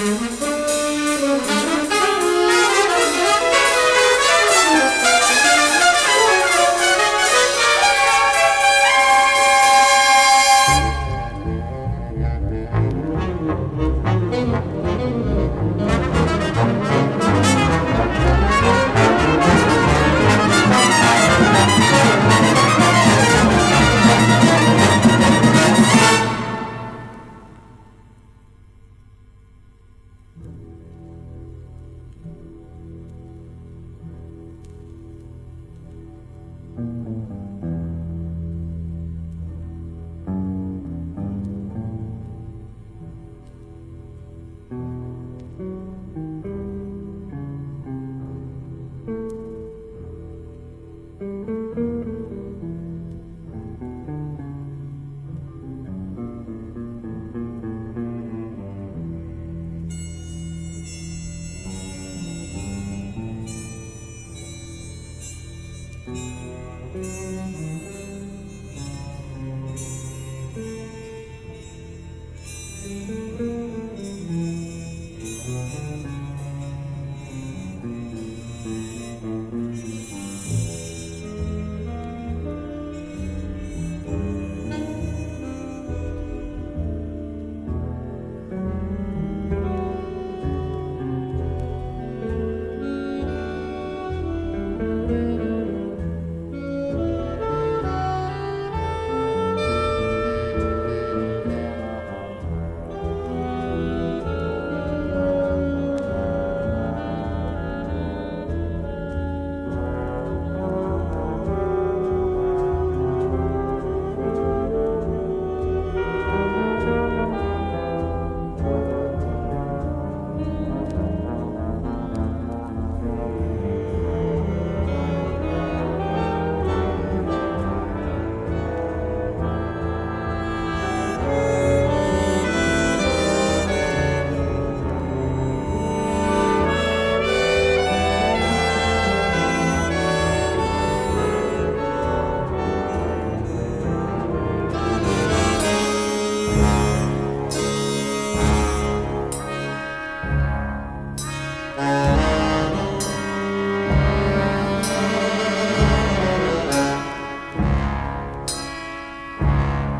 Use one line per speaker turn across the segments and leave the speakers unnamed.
Música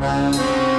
Música